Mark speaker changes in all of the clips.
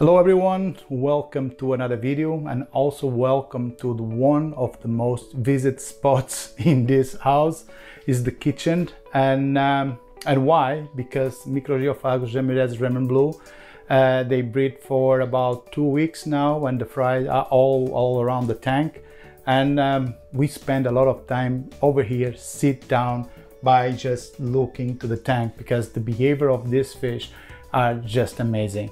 Speaker 1: Hello everyone, welcome to another video and also welcome to the one of the most visit spots in this house is the kitchen and um, and why? Because Mikrogeophagus ramirez German Blue uh, they breed for about two weeks now and the fries are all, all around the tank and um, we spend a lot of time over here sit down by just looking to the tank because the behavior of this fish are just amazing.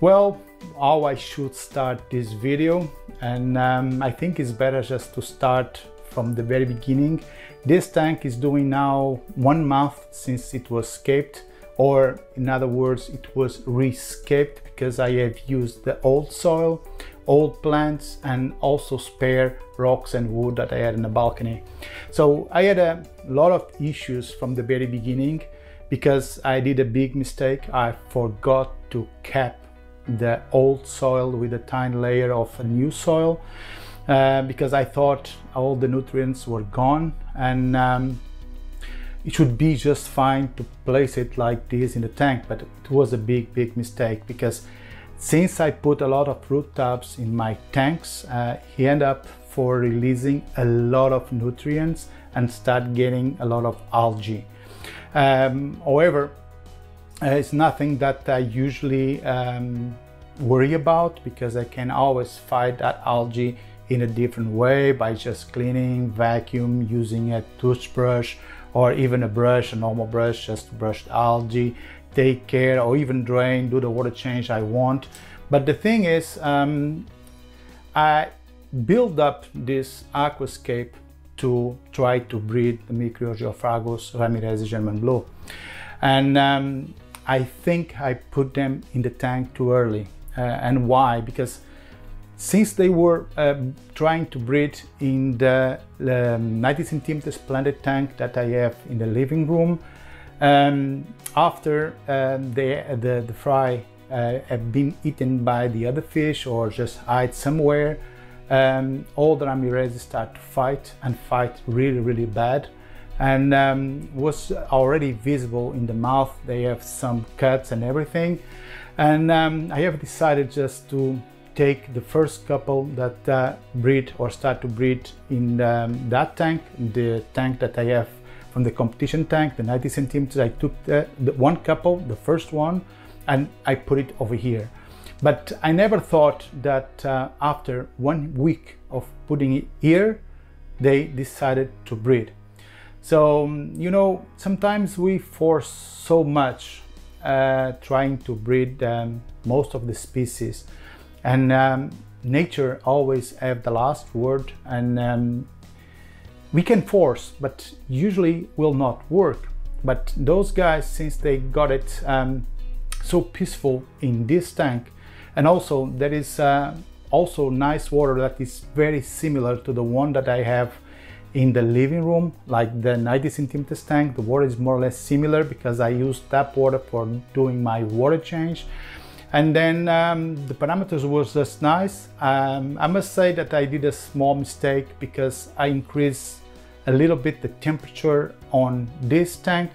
Speaker 1: Well, how I should start this video and um, I think it's better just to start from the very beginning. This tank is doing now one month since it was scaped or in other words it was rescaped because I have used the old soil, old plants and also spare rocks and wood that I had in the balcony. So I had a lot of issues from the very beginning because I did a big mistake. I forgot to cap the old soil with a tiny layer of a new soil uh, because I thought all the nutrients were gone and um, it should be just fine to place it like this in the tank but it was a big big mistake because since I put a lot of root tubs in my tanks uh, he ended up for releasing a lot of nutrients and start getting a lot of algae. Um, however it's nothing that I usually um, worry about because I can always fight that algae in a different way by just cleaning, vacuum, using a toothbrush or even a brush, a normal brush, just to brush the algae, take care or even drain, do the water change I want. But the thing is, um, I build up this aquascape to try to breed the Mikrogeophagus ramirez German blue. And um, I think I put them in the tank too early. Uh, and why? Because since they were uh, trying to breed in the um, 90 centimeters planted tank that I have in the living room, um, after um, the, the, fry uh, have been eaten by the other fish or just hide somewhere, um, all the ramirez start to fight and fight really, really bad and um, was already visible in the mouth. They have some cuts and everything. And um, I have decided just to take the first couple that uh, breed or start to breed in um, that tank, the tank that I have from the competition tank, the 90 centimeters. I took the, the one couple, the first one, and I put it over here. But I never thought that uh, after one week of putting it here, they decided to breed. So, um, you know, sometimes we force so much uh, trying to breed um, most of the species. And um, nature always have the last word and um, we can force but usually will not work. But those guys since they got it um, so peaceful in this tank And also there is uh, also nice water that is very similar to the one that I have in the living room, like the 90 centimeters tank. The water is more or less similar because I use tap water for doing my water change. And then um, the parameters was just nice. Um, I must say that I did a small mistake because I increased a little bit the temperature on this tank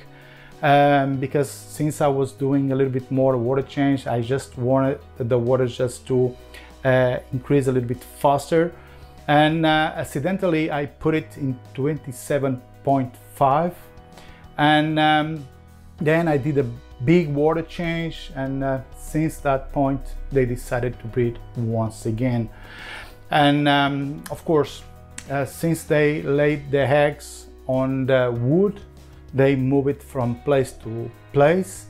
Speaker 1: um, because since I was doing a little bit more water change, I just wanted the water just to uh, increase a little bit faster. And uh, accidentally, I put it in 27.5. And um, then I did a big water change. And uh, since that point, they decided to breed once again. And um, of course, uh, since they laid the eggs on the wood, they move it from place to place.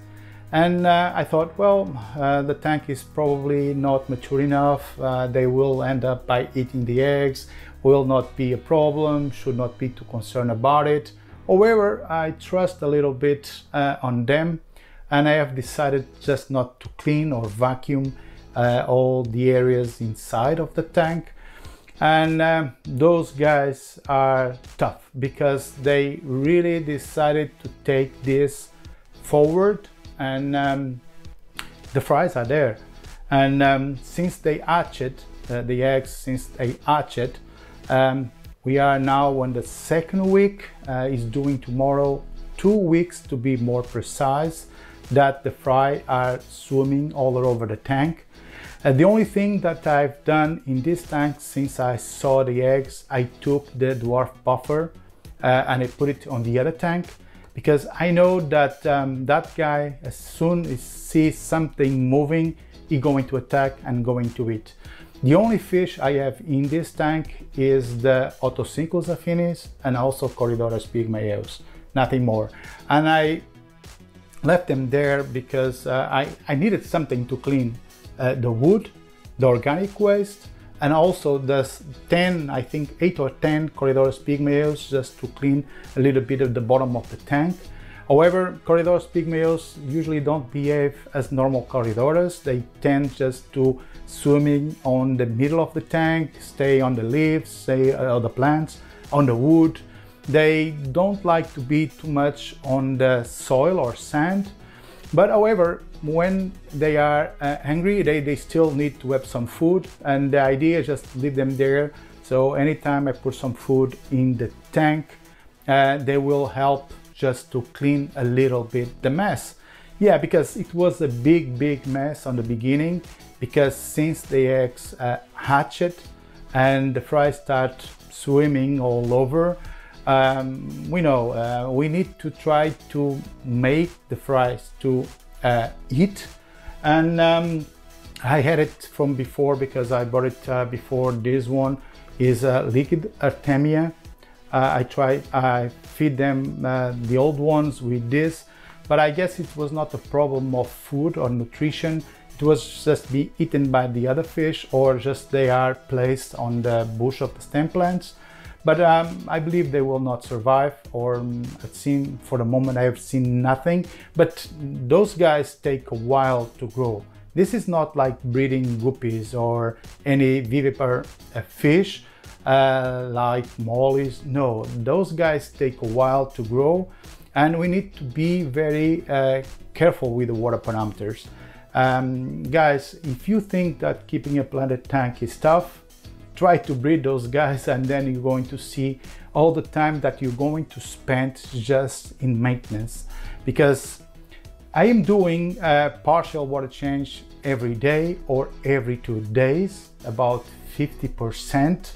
Speaker 1: And uh, I thought, well, uh, the tank is probably not mature enough. Uh, they will end up by eating the eggs, will not be a problem, should not be too concerned about it. However, I trust a little bit uh, on them and I have decided just not to clean or vacuum uh, all the areas inside of the tank and uh, those guys are tough because they really decided to take this forward and um, the fries are there. And um, since they hatch it uh, the eggs since they hatch it um, we are now on the second week uh, is doing tomorrow two weeks to be more precise that the fry are swimming all over the tank. Uh, the only thing that I've done in this tank since I saw the eggs, I took the dwarf puffer uh, and I put it on the other tank because I know that um, that guy, as soon as he sees something moving, he's going to attack and going to eat. The only fish I have in this tank is the Otocinclus affinis and also Corydoras pygmaeus, nothing more. And I left them there because uh, I, I needed something to clean uh, the wood, the organic waste, and also there's 10, I think 8 or 10 Corydoras pygmaeus just to clean a little bit of the bottom of the tank. However, Corydoras pygmaeus usually don't behave as normal Corydoras. They tend just to swimming on the middle of the tank, stay on the leaves, stay uh, on the plants, on the wood. They don't like to be too much on the soil or sand. But however, when they are uh, hungry, they, they still need to have some food. And the idea is just leave them there. So anytime I put some food in the tank, uh, they will help just to clean a little bit the mess. Yeah, because it was a big, big mess on the beginning because since the eggs uh, hatched and the fries start swimming all over, um, we know uh, we need to try to make the fries to uh, eat. And um, I had it from before because I bought it uh, before this one is uh, liquid artemia. Uh, I try I feed them uh, the old ones with this but I guess it was not a problem of food or nutrition. It was just be eaten by the other fish or just they are placed on the bush of the stem plants but um, I believe they will not survive or um, seen for the moment I have seen nothing. But those guys take a while to grow. This is not like breeding guppies or any vivipar uh, fish uh, like mollies. No those guys take a while to grow. And we need to be very uh, careful with the water parameters. Um, guys if you think that keeping a planted tank is tough try to breed those guys and then you're going to see all the time that you're going to spend just in maintenance. Because I am doing a partial water change every day or every two days about 50%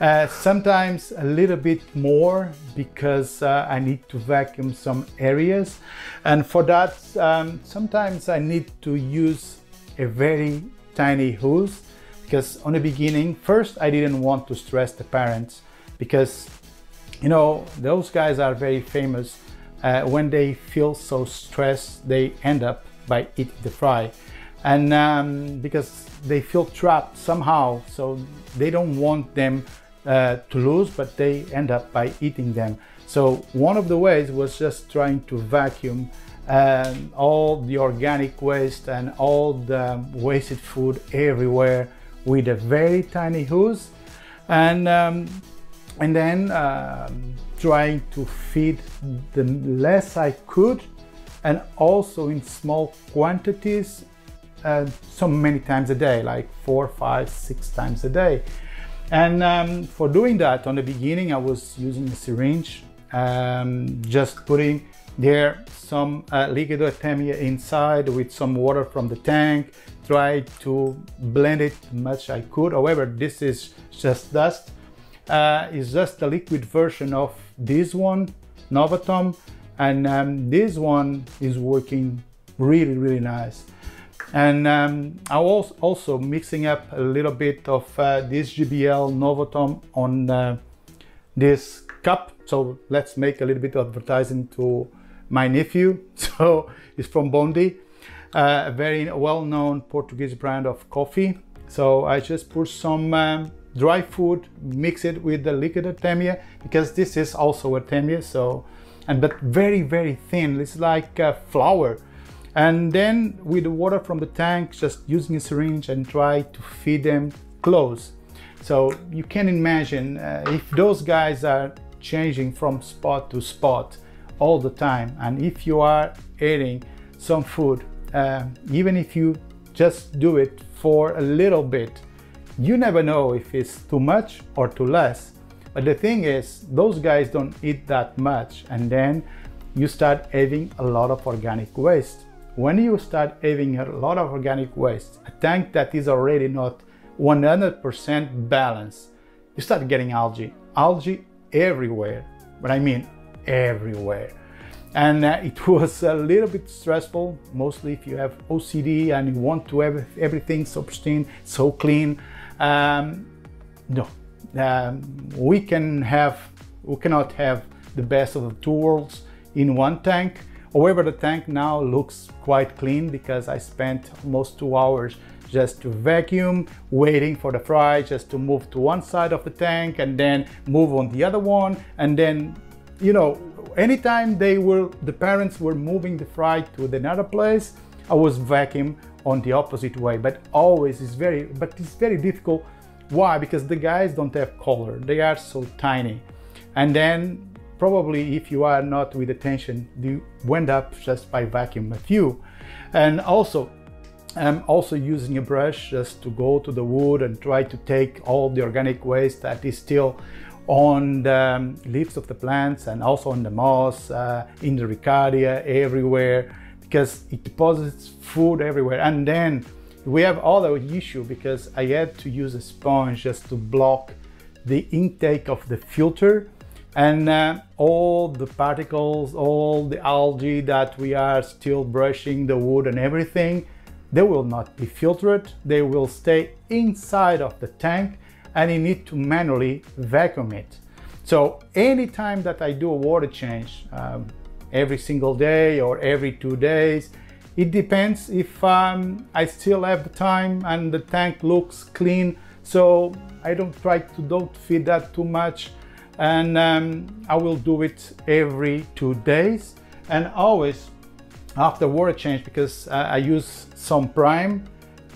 Speaker 1: uh, sometimes a little bit more because uh, I need to vacuum some areas. And for that um, sometimes I need to use a very tiny hose because on the beginning first i didn't want to stress the parents because you know those guys are very famous. Uh, when they feel so stressed they end up by eating the fry. And um, because they feel trapped somehow so they don't want them uh, to lose but they end up by eating them. So one of the ways was just trying to vacuum and all the organic waste and all the wasted food everywhere with a very tiny hose. And um, and then um, trying to feed the less I could and also in small quantities uh, so many times a day like four five six times a day. And um, for doing that on the beginning I was using a syringe um, just putting there some uh, liquid artemia inside with some water from the tank try to blend it as much I could. However this is just dust. Uh, it's just a liquid version of this one NovoTom. And um, this one is working really really nice. And um, I was also mixing up a little bit of uh, this JBL NovoTom on uh, this cup. So let's make a little bit of advertising to my nephew. So he's from Buondi, a very well-known Portuguese brand of coffee. So I just put some um, dry food, mix it with the liquid artemia because this is also artemia. So, and but very very thin. It's like uh, flour. And then with the water from the tank, just using a syringe and try to feed them close. So you can imagine uh, if those guys are changing from spot to spot all the time. And if you are eating some food, uh, even if you just do it for a little bit, you never know if it's too much or too less. But the thing is, those guys don't eat that much, and then you start having a lot of organic waste. When you start having a lot of organic waste, a tank that is already not 100% balanced, you start getting algae. Algae everywhere. But I mean everywhere. And uh, it was a little bit stressful, mostly if you have OCD and you want to have everything so pristine, so clean. Um, no, um, we can have, we cannot have the best of the two worlds in one tank. However, the tank now looks quite clean because I spent almost two hours just to vacuum, waiting for the fry just to move to one side of the tank and then move on the other one and then you know, anytime they were, the parents were moving the fry to another place, I was vacuum on the opposite way. But always is very, but it's very difficult. Why? Because the guys don't have color. They are so tiny. And then probably if you are not with attention, you wind up just by vacuum a few. And also, I'm also using a brush just to go to the wood and try to take all the organic waste that is still on the um, leaves of the plants and also on the moss, uh, in the Riccardia, everywhere, because it deposits food everywhere. And then we have other issue because I had to use a sponge just to block the intake of the filter and uh, all the particles, all the algae that we are still brushing the wood and everything, they will not be filtered. They will stay inside of the tank and you need to manually vacuum it. So anytime that I do a water change, um, every single day or every two days, it depends if um, I still have the time and the tank looks clean. So I don't try to don't feed that too much and um, I will do it every two days and always after water change because uh, I use some prime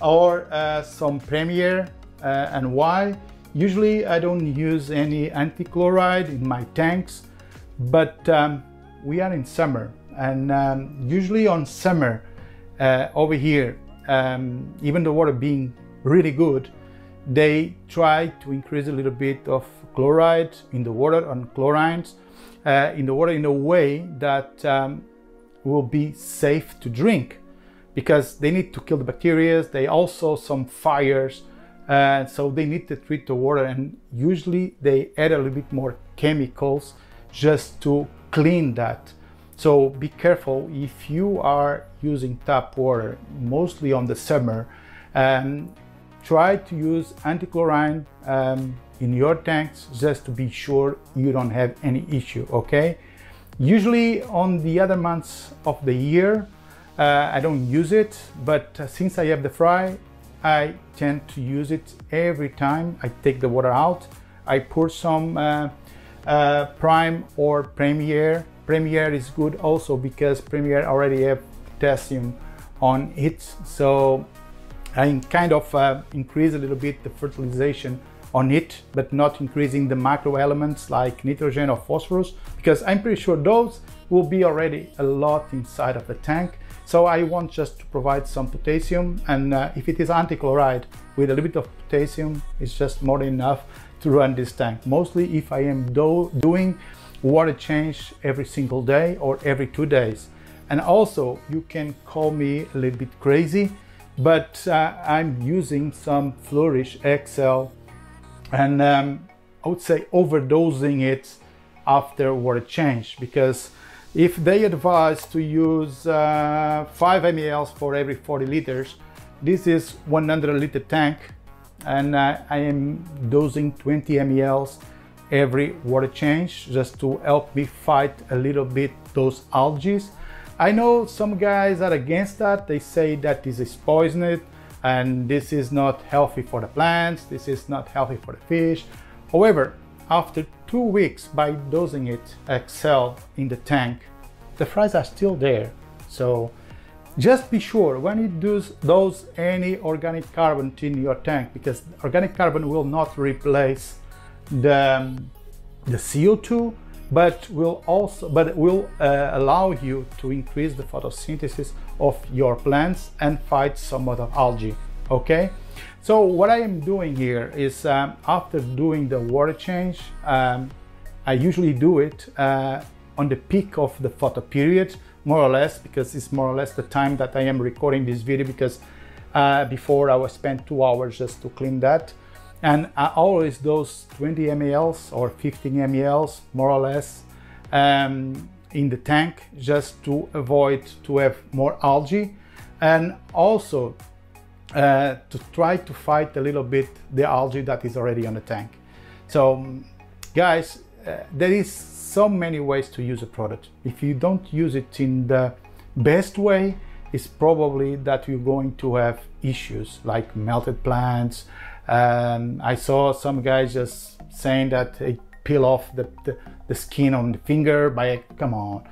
Speaker 1: or uh, some premier uh, and why Usually I don't use any anti-chloride in my tanks, but um, we are in summer and um, usually on summer uh, over here, um, even the water being really good, they try to increase a little bit of chloride in the water on chlorines uh, in the water in a way that um, will be safe to drink because they need to kill the bacteria. They also some fires uh, so they need to treat the water and usually they add a little bit more chemicals just to clean that. So be careful if you are using tap water, mostly on the summer, um, try to use antichlorine um, in your tanks just to be sure you don't have any issue, okay? Usually on the other months of the year, uh, I don't use it, but uh, since I have the fry, I tend to use it every time I take the water out. I pour some uh, uh, prime or premier Premier is good also because Premier already have potassium on it. So I kind of uh, increase a little bit the fertilization on it, but not increasing the macro elements like nitrogen or phosphorus, because I'm pretty sure those will be already a lot inside of the tank. So I want just to provide some potassium, and uh, if it is antichloride with a little bit of potassium, it's just more than enough to run this tank. Mostly if I am do doing water change every single day or every two days. And also, you can call me a little bit crazy, but uh, I'm using some Flourish Excel and um, I would say overdosing it after water change because if they advise to use uh, 5 ml for every 40 liters, this is 100 liter tank and uh, I am dosing 20 ml every water change just to help me fight a little bit those algae. I know some guys are against that. They say that this is poisoned and this is not healthy for the plants, this is not healthy for the fish. However, after two weeks by dosing it Excel in the tank, the fries are still there. So just be sure when you do dose any organic carbon in your tank because organic carbon will not replace the, the CO2 but will also but will uh, allow you to increase the photosynthesis of your plants and fight some other algae okay so what I am doing here is um, after doing the water change um, I usually do it uh, on the peak of the photo period more or less because it's more or less the time that I am recording this video because uh, before I was spent two hours just to clean that. And I always those 20 mLs or 15 mLs more or less um, in the tank just to avoid to have more algae. And also uh, to try to fight a little bit the algae that is already on the tank. So guys, uh, there is so many ways to use a product. If you don't use it in the best way, it's probably that you're going to have issues like melted plants, um, I saw some guys just saying that they peel off the, the, the skin on the finger by, come on,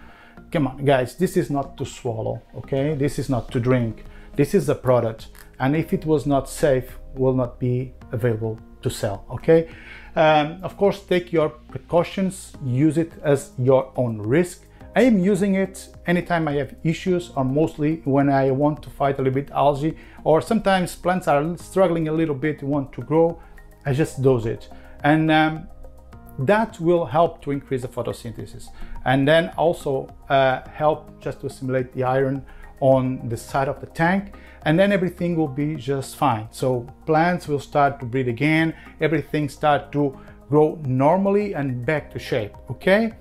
Speaker 1: come on, guys, this is not to swallow, okay? This is not to drink. This is a product. And if it was not safe, will not be available to sell, okay? Um, of course, take your precautions, use it as your own risk. I am using it anytime I have issues or mostly when I want to fight a little bit algae or sometimes plants are struggling a little bit, want to grow, I just dose it. And um, that will help to increase the photosynthesis and then also uh, help just to assimilate the iron on the side of the tank and then everything will be just fine. So plants will start to breed again, everything start to grow normally and back to shape, okay?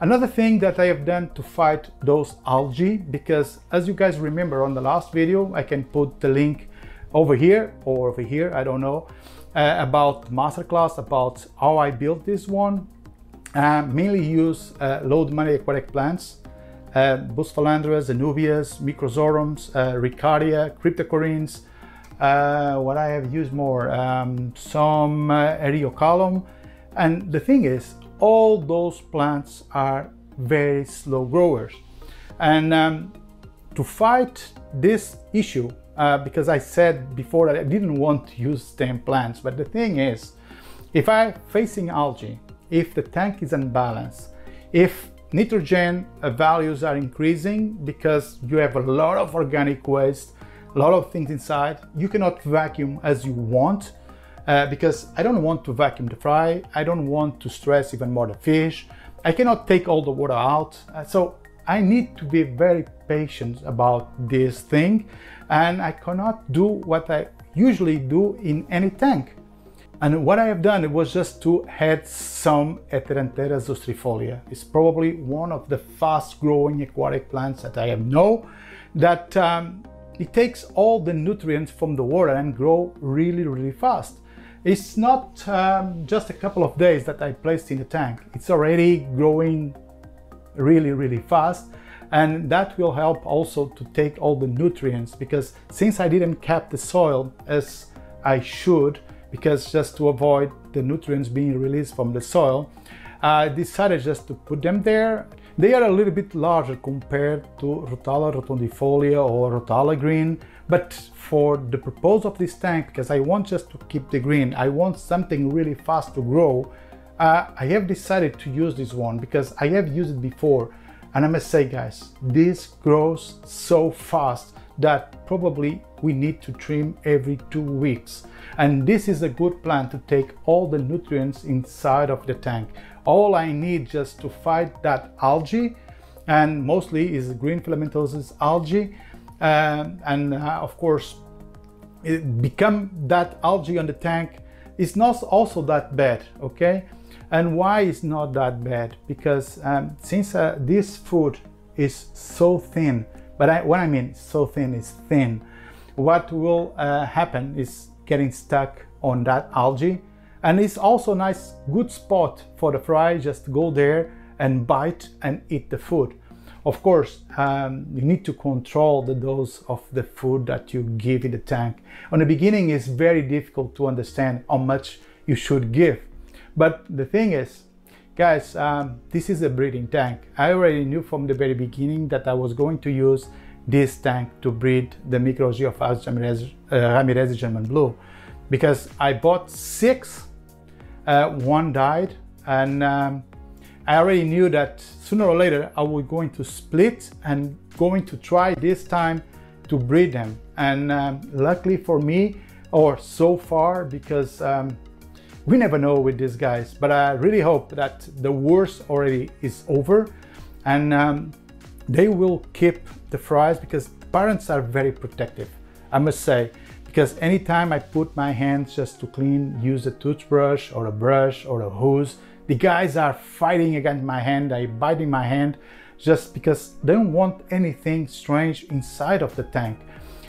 Speaker 1: Another thing that I have done to fight those algae, because as you guys remember on the last video, I can put the link over here or over here, I don't know, uh, about masterclass, about how I built this one. Uh, mainly use uh, low money aquatic plants, uh, Bucephalandras, Anubias, Microsorums, uh, Riccardia, Cryptocorynes, uh, what I have used more, um, some uh, and the thing is, all those plants are very slow growers. And um, to fight this issue, uh, because I said before that I didn't want to use stem plants, but the thing is, if I'm facing algae, if the tank is unbalanced, if nitrogen values are increasing because you have a lot of organic waste, a lot of things inside, you cannot vacuum as you want uh, because I don't want to vacuum the fry. I don't want to stress even more the fish. I cannot take all the water out. Uh, so I need to be very patient about this thing and I cannot do what I usually do in any tank. And what I have done it was just to add some Heteranthera zosterifolia. It's probably one of the fast growing aquatic plants that I know that um, it takes all the nutrients from the water and grow really, really fast. It's not um, just a couple of days that I placed in the tank. It's already growing really, really fast. And that will help also to take all the nutrients because since I didn't cap the soil as I should, because just to avoid the nutrients being released from the soil, I decided just to put them there. They are a little bit larger compared to Rotala rotundifolia or Rotala green, but for the purpose of this tank, because I want just to keep the green, I want something really fast to grow, uh, I have decided to use this one because I have used it before. And I must say guys, this grows so fast that probably we need to trim every two weeks. And this is a good plan to take all the nutrients inside of the tank. All I need just to fight that algae and mostly is green filamentous algae. Um, and uh, of course, it become that algae on the tank is not also that bad, okay? And why is not that bad? Because um, since uh, this food is so thin, but I, what I mean so thin is thin, what will uh, happen is getting stuck on that algae. And it's also a nice, good spot for the fry, just go there and bite and eat the food. Of course, um, you need to control the dose of the food that you give in the tank. On the beginning, it's very difficult to understand how much you should give. But the thing is, guys, um, this is a breeding tank. I already knew from the very beginning that I was going to use this tank to breed the Microgeophas Ramirez, uh, Ramirez German Blue because I bought six, uh, one died, and um, I already knew that sooner or later I was going to split and going to try this time to breed them. And um, luckily for me, or so far, because um, we never know with these guys, but I really hope that the worst already is over and um, they will keep the fries because parents are very protective, I must say, because anytime I put my hands just to clean, use a toothbrush or a brush or a hose, the guys are fighting against my hand, they biting my hand just because they don't want anything strange inside of the tank.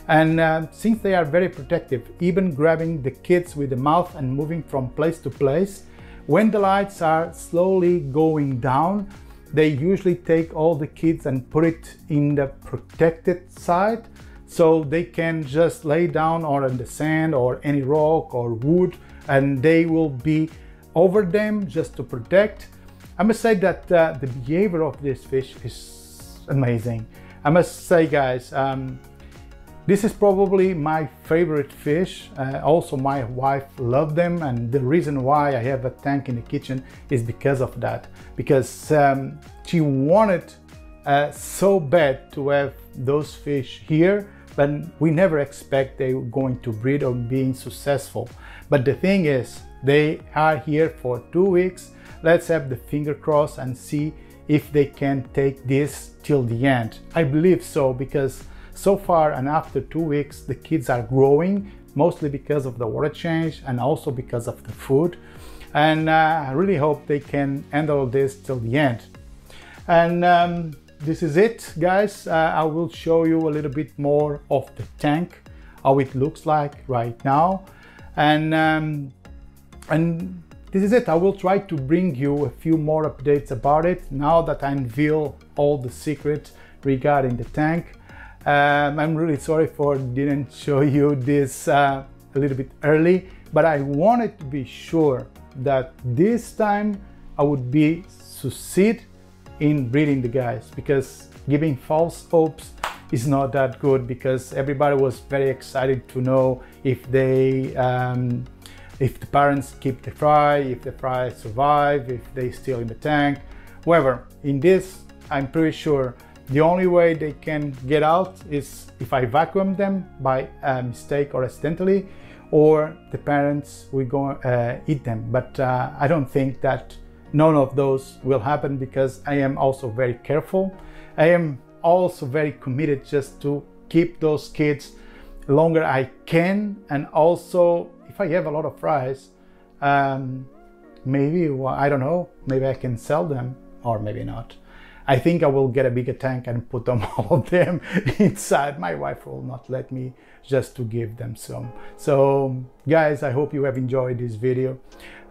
Speaker 1: And uh, since they are very protective, even grabbing the kids with the mouth and moving from place to place, when the lights are slowly going down, they usually take all the kids and put it in the protected side so they can just lay down or on the sand or any rock or wood and they will be over them just to protect. I must say that uh, the behavior of this fish is amazing. I must say guys, um, this is probably my favorite fish. Uh, also, my wife loved them, and the reason why I have a tank in the kitchen is because of that. Because um, she wanted uh, so bad to have those fish here, but we never expect they were going to breed or being successful. But the thing is, they are here for two weeks. Let's have the finger crossed and see if they can take this till the end. I believe so because so far and after two weeks, the kids are growing, mostly because of the water change and also because of the food. And uh, I really hope they can handle this till the end. And um, this is it, guys. Uh, I will show you a little bit more of the tank, how it looks like right now. And, um, and this is it. I will try to bring you a few more updates about it now that I unveil all the secrets regarding the tank. Um, I'm really sorry for didn't show you this uh, a little bit early, but I wanted to be sure that this time I would be succeed in breeding the guys because giving false hopes is not that good because everybody was very excited to know if they um, if the parents keep the fry, if the fry survive, if they still in the tank, whatever. In this, I'm pretty sure the only way they can get out is if I vacuum them by a mistake or accidentally, or the parents will go uh, eat them. But uh, I don't think that none of those will happen because I am also very careful. I am also very committed just to keep those kids longer I can, and also if I have a lot of fries, um, maybe I don't know, maybe I can sell them or maybe not. I think I will get a bigger tank and put them all of them inside. My wife will not let me just to give them some. So guys, I hope you have enjoyed this video.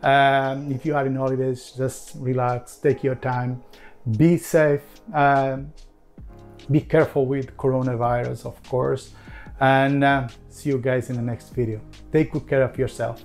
Speaker 1: Um, if you are in holidays, just relax, take your time, be safe, um, be careful with coronavirus, of course, and uh, see you guys in the next video. Take good care of yourself.